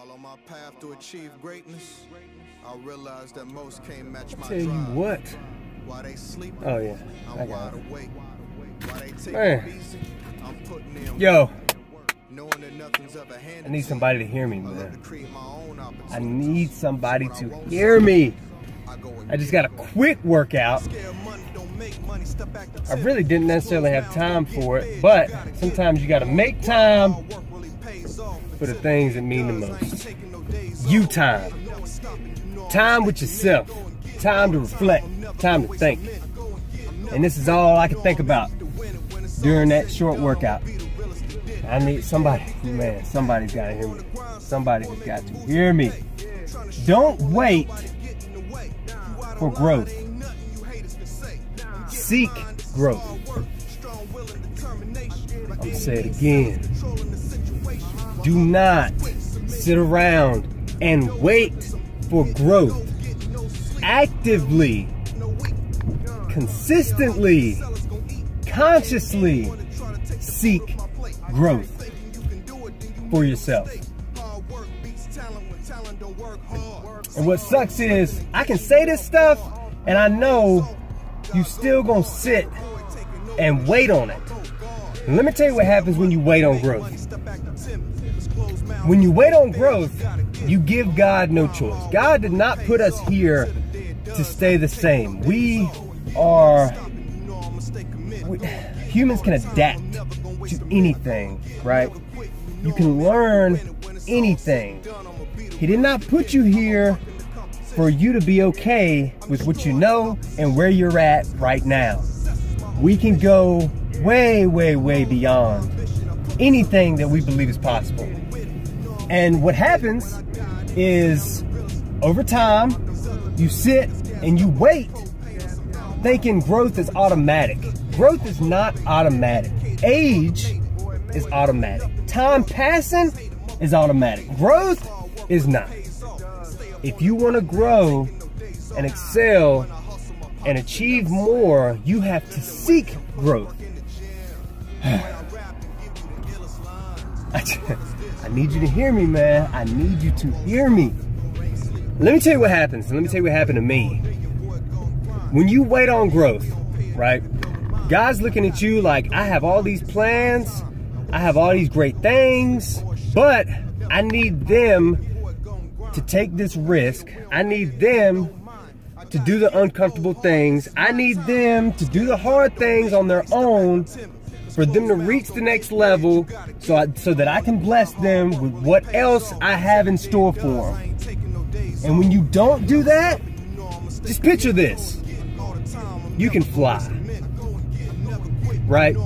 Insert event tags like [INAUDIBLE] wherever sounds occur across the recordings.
While on my path to achieve greatness, I realized that most can't match my Tell you what. While they sleep, Oh yeah, I I'm got wide it. awake. While they take Man. it easy, I'm putting in Yo. Knowing that nothing's ever handed I need somebody to hear me, I man. create my own I need somebody to hear me. I go and I just got a quick workout. Scared money don't make money, step back to I really didn't necessarily have time for it, but sometimes you gotta make time For the things that mean the most. You time. Time with yourself. Time to reflect. Time to think. And this is all I can think about during that short workout. I need somebody, man, somebody's gotta hear me. Somebody has got to hear me. Don't wait for growth. Seek growth. I'm gonna say it again. Do not sit around and wait for growth. Actively, consistently, consciously seek growth for yourself. And what sucks is I can say this stuff and I know you still gonna sit and wait on it. And let me tell you what happens when you wait on growth. When you wait on growth, you give God no choice. God did not put us here to stay the same. We are, we, humans can adapt to anything, right? You can learn anything. He did not put you here for you to be okay with what you know and where you're at right now. We can go way, way, way beyond anything that we believe is possible. And what happens is over time, you sit and you wait thinking growth is automatic. Growth is not automatic. Age is automatic. Time passing is automatic. Growth is not. If you want to grow and excel and achieve more, you have to seek growth. [LAUGHS] I need you to hear me, man. I need you to hear me. Let me tell you what happens. Let me tell you what happened to me. When you wait on growth, right? God's looking at you like, I have all these plans, I have all these great things, but I need them to take this risk. I need them to do the uncomfortable things. I need them to do the hard things on their own for them to reach the next level so, I, so that I can bless them with what else I have in store for them. And when you don't do that, just picture this. You can fly. Right?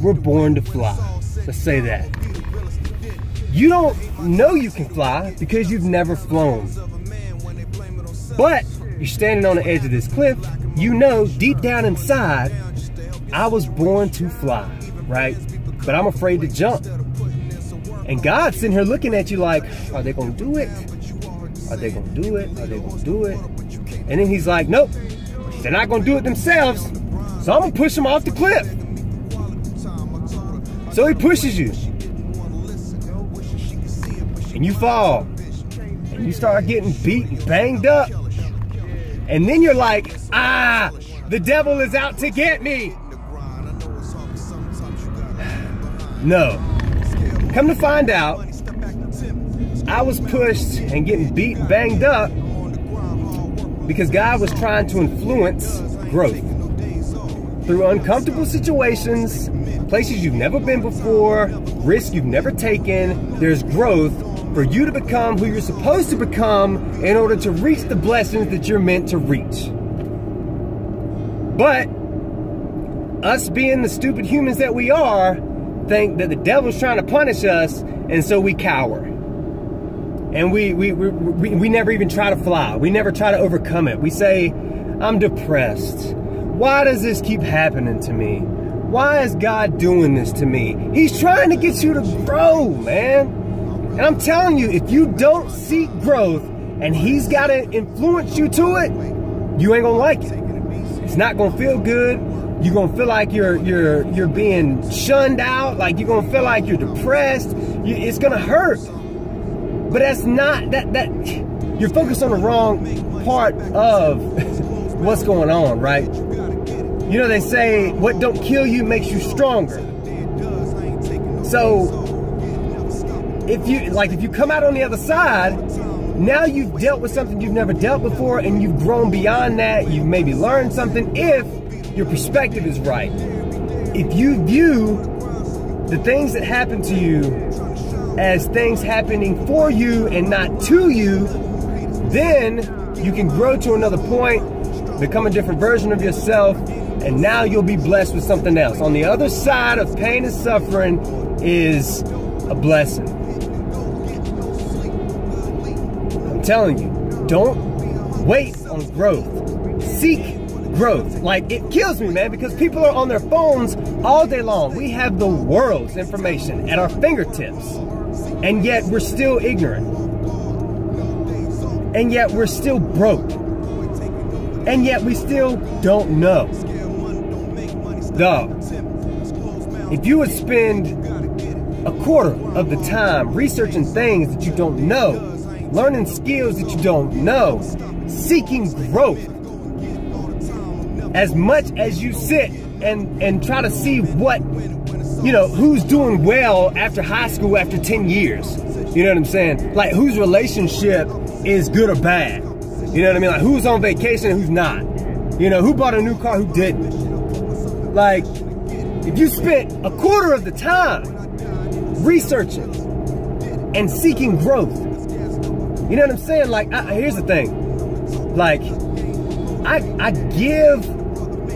We're born to fly. Let's say that. You don't know you can fly because you've never flown. But you're standing on the edge of this cliff. You know deep down inside, I was born to fly, right? But I'm afraid to jump. And God's sitting here looking at you like, are they going to do it? Are they going to do it? Are they going to do it? And then he's like, nope, they're not going to do it themselves. So I'm going to push them off the cliff. So he pushes you. And you fall. And you start getting beat and banged up. And then you're like, ah, the devil is out to get me. No. Come to find out, I was pushed and getting beat banged up because God was trying to influence growth through uncomfortable situations, places you've never been before, risks you've never taken. There's growth for you to become who you're supposed to become in order to reach the blessings that you're meant to reach. But us being the stupid humans that we are, think that the devil's trying to punish us, and so we cower. And we, we, we, we, we never even try to fly. We never try to overcome it. We say, I'm depressed. Why does this keep happening to me? Why is God doing this to me? He's trying to get you to grow, man. And I'm telling you, if you don't seek growth and he's got to influence you to it, you ain't gonna like it. It's not gonna feel good. You're gonna feel like you're you're you're being shunned out. Like you're gonna feel like you're depressed. You, it's gonna hurt. But that's not that that you're focused on the wrong part of what's going on, right? You know they say what don't kill you makes you stronger. So if you like if you come out on the other side, now you've dealt with something you've never dealt before and you've grown beyond that. You've maybe learned something if your perspective is right. If you view the things that happen to you as things happening for you and not to you, then you can grow to another point, become a different version of yourself, and now you'll be blessed with something else. On the other side of pain and suffering is a blessing. I'm telling you, don't wait on growth. Seek growth. Like it kills me, man, because people are on their phones all day long. We have the world's information at our fingertips, and yet we're still ignorant. And yet we're still broke. And yet we still don't know. Dog, if you would spend a quarter of the time researching things that you don't know, learning skills that you don't know, seeking growth, as much as you sit and and try to see what you know who's doing well after high school after 10 years. You know what i'm saying? Like whose relationship is good or bad? You know what i mean? Like who's on vacation and who's not? You know who bought a new car who didn't? Like if you spent a quarter of the time researching and seeking growth you know what i'm saying? Like I, here's the thing. Like i i give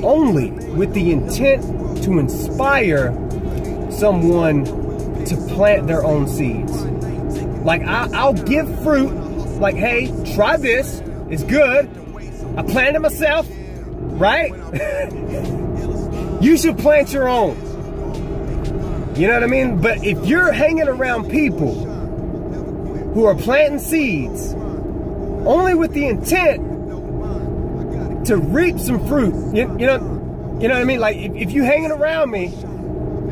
only with the intent to inspire someone to plant their own seeds. Like I, will give fruit, like, hey, try this, it's good. I planted myself, right? [LAUGHS] you should plant your own. You know what I mean? But if you're hanging around people who are planting seeds only with the intent to reap some fruit. You, you know, you know what I mean? Like if, if you hanging around me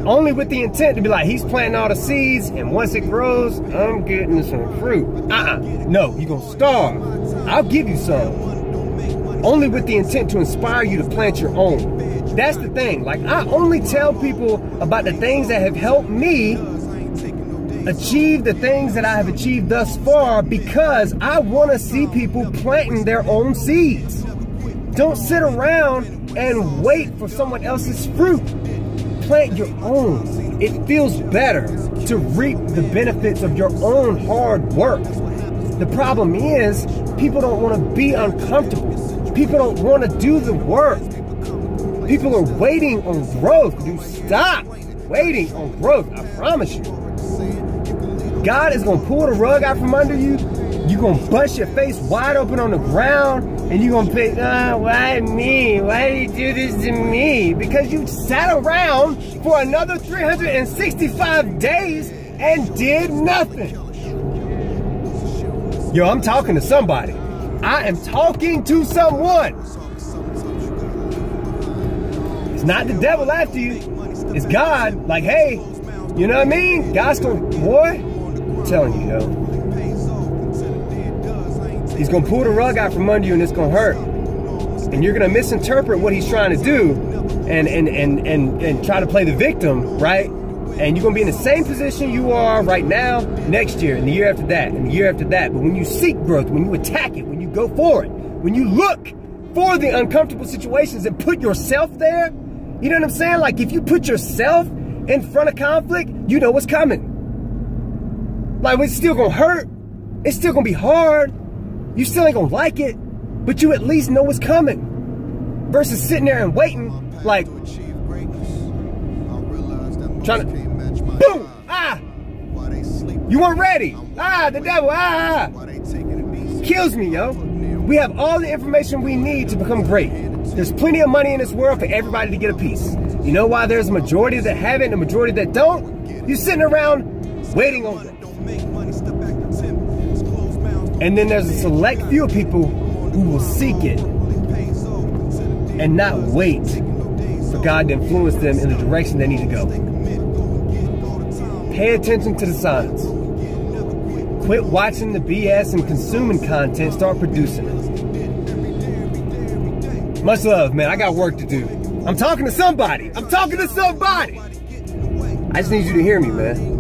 only with the intent to be like, he's planting all the seeds, and once it grows, I'm getting some fruit. Uh-uh. No, you're gonna starve. I'll give you some. Only with the intent to inspire you to plant your own. That's the thing. Like I only tell people about the things that have helped me achieve the things that I have achieved thus far because I want to see people planting their own seeds. Don't sit around and wait for someone else's fruit. Plant your own. It feels better to reap the benefits of your own hard work. The problem is, people don't want to be uncomfortable. People don't want to do the work. People are waiting on growth. You stop waiting on growth. I promise you. God is going to pull the rug out from under you. You're going to bust your face wide open on the ground and you're gonna pick, uh, why me? Why do you do this to me? Because you sat around for another 365 days and did nothing. Yo, I'm talking to somebody. I am talking to someone. It's not the devil after you. It's God. Like, hey, you know what I mean? God's gonna, boy, I'm telling you, yo. He's gonna pull the rug out from under you and it's gonna hurt. And you're gonna misinterpret what he's trying to do and and and and, and try to play the victim, right? And you're gonna be in the same position you are right now, next year, and the year after that, and the year after that. But when you seek growth, when you attack it, when you go for it, when you look for the uncomfortable situations and put yourself there, you know what I'm saying? Like if you put yourself in front of conflict, you know what's coming. Like it's still gonna hurt. It's still gonna be hard. You still ain't gonna like it, but you at least know what's coming. Versus sitting there and waiting, like, trying to, boom, ah, you weren't ready. Ah, the devil, ah, ah. Kills me, yo. We have all the information we need to become great. There's plenty of money in this world for everybody to get a piece. You know why there's a majority that have it and a majority that don't? You're sitting around waiting on them. And then there's a select few people who will seek it and not wait for God to influence them in the direction they need to go. Pay attention to the signs. Quit watching the BS and consuming content. Start producing it. Much love, man. I got work to do. I'm talking to somebody. I'm talking to somebody. I just need you to hear me, man.